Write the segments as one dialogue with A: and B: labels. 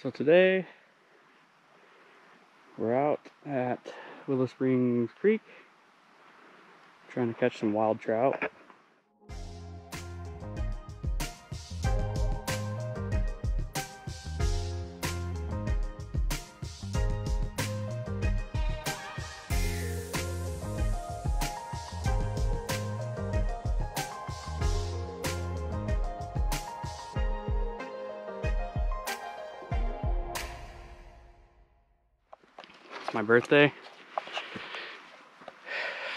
A: So today we're out at Willow Springs Creek trying to catch some wild trout. My birthday.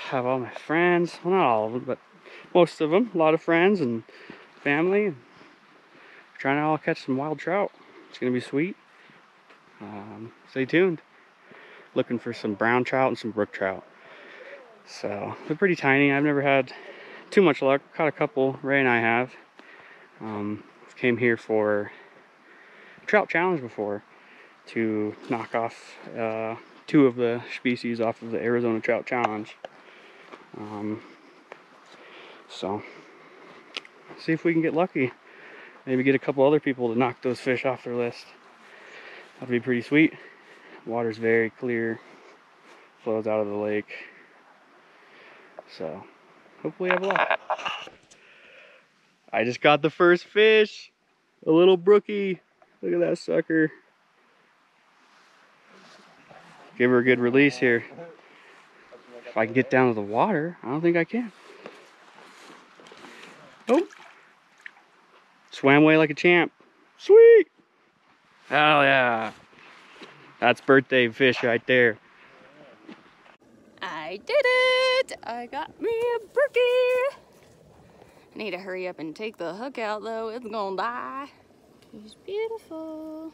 A: Have all my friends, well not all of them, but most of them, a lot of friends and family. Trying to all catch some wild trout. It's gonna be sweet. Um, stay tuned. Looking for some brown trout and some brook trout. So they're pretty tiny. I've never had too much luck. Caught a couple. Ray and I have. Um, came here for trout challenge before to knock off uh, two of the species off of the Arizona Trout Challenge. Um, so, see if we can get lucky. Maybe get a couple other people to knock those fish off their list. That'd be pretty sweet. Water's very clear, flows out of the lake. So, hopefully I have luck. I just got the first fish. A little brookie. Look at that sucker. Give her a good release here. If I can get down to the water, I don't think I can. Oh. Swam away like a champ. Sweet. Hell yeah. That's birthday fish right there.
B: I did it! I got me a brookie! I need to hurry up and take the hook out though, it's gonna die. He's beautiful.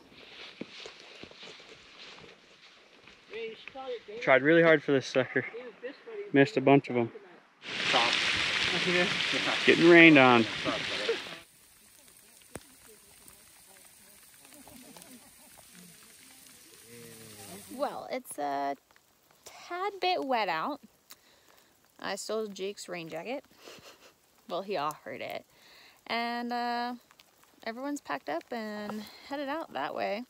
A: Tried really hard for this sucker. Missed a bunch of them. Getting rained on.
B: Well, it's a tad bit wet out. I stole Jake's rain jacket. well, he offered it. And uh, everyone's packed up and headed out that way.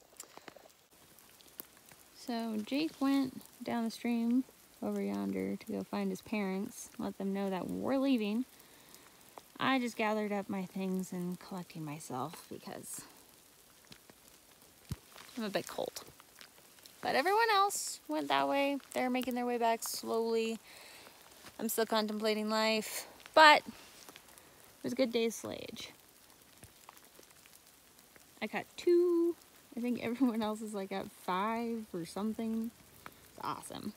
B: So Jake went down the stream over yonder to go find his parents, let them know that we're leaving. I just gathered up my things and collecting myself because I'm a bit cold. But everyone else went that way. They're making their way back slowly. I'm still contemplating life, but it was a good day's slayage. I caught two. I think everyone else is like at five or something. It's awesome.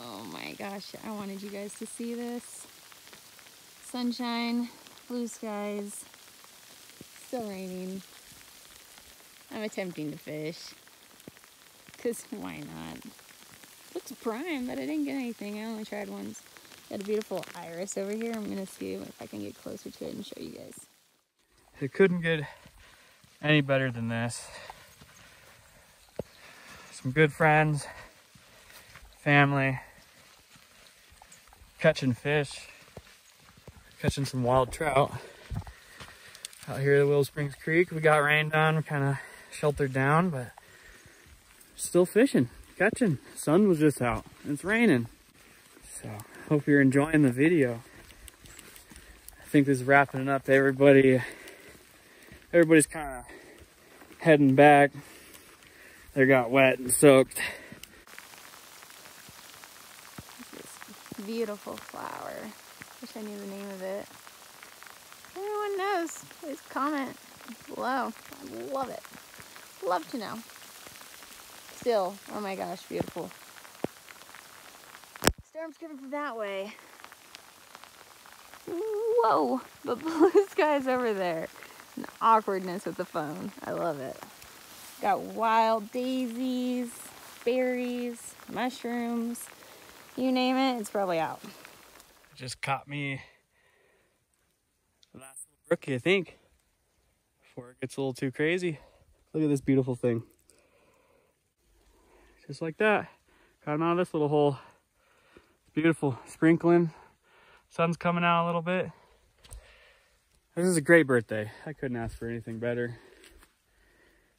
B: Oh my gosh, I wanted you guys to see this. Sunshine, blue skies, still raining. I'm attempting to fish. Because why not? Looks prime, but I didn't get anything. I only tried once. Got a beautiful iris over here. I'm going to see if I can get closer to it and show you guys.
A: It couldn't get any better than this. Some good friends, family, catching fish, catching some wild trout. Out here at Willow Springs Creek, we got rained on, we're kind of sheltered down, but still fishing, catching. Sun was just out, it's raining. So, hope you're enjoying the video. I think this is wrapping it up. Everybody, everybody's kind of heading back. They got wet and soaked.
B: This beautiful flower. Wish I knew the name of it. If anyone knows, please comment below. I love it. Love to know. Still, oh my gosh, beautiful. Storm's coming from that way. Whoa, but blue skies over there. And awkwardness with the phone. I love it. Got wild daisies, berries, mushrooms, you name it, it's probably out.
A: Just caught me last little brookie, I think, before it gets a little too crazy. Look at this beautiful thing. Just like that. Him out of this little hole. It's beautiful. Sprinkling. Sun's coming out a little bit. This is a great birthday. I couldn't ask for anything better.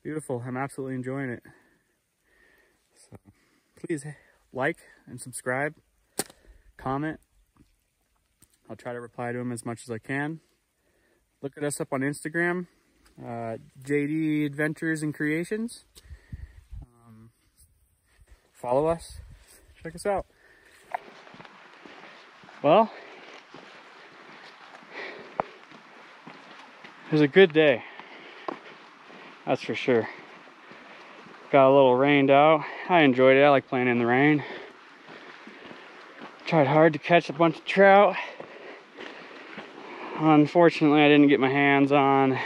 A: Beautiful. I'm absolutely enjoying it. So please like and subscribe, comment. I'll try to reply to them as much as I can. Look at us up on Instagram, uh, JD Adventures and Creations. Um, follow us. Check us out. Well, it was a good day. That's for sure. Got a little rained out. I enjoyed it. I like playing in the rain. Tried hard to catch a bunch of trout. Unfortunately, I didn't get my hands on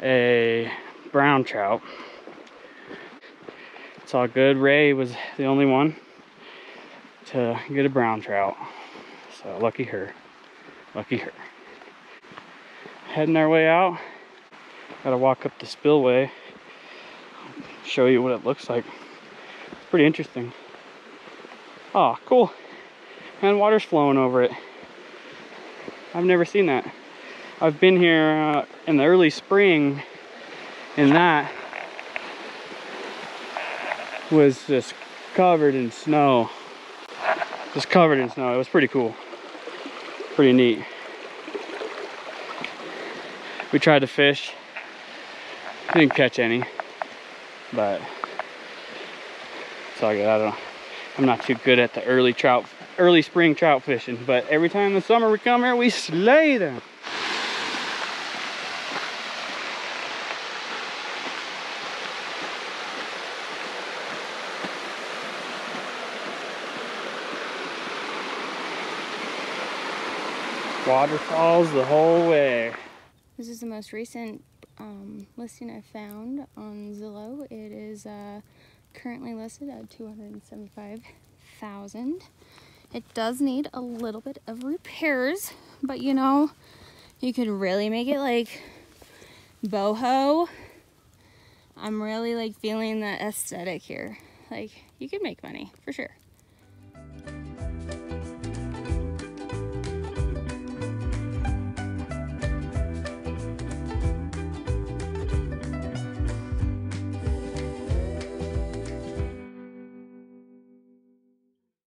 A: a brown trout. It's all good. Ray was the only one to get a brown trout. So lucky her. Lucky her. Heading our way out. Gotta walk up the spillway. Show you what it looks like. It's pretty interesting. Oh, cool. And water's flowing over it. I've never seen that. I've been here uh, in the early spring and that was just covered in snow. Just covered in snow. It was pretty cool. Pretty neat. We tried to fish. Didn't catch any. But it's all good. I don't. I'm not too good at the early trout early spring trout fishing, but every time in the summer we come here, we slay them. Waterfalls the whole way.
B: This is the most recent um, listing I found on Zillow. It is uh, currently listed at 275,000. It does need a little bit of repairs, but you know, you could really make it like boho. I'm really like feeling the aesthetic here. Like you could make money for sure.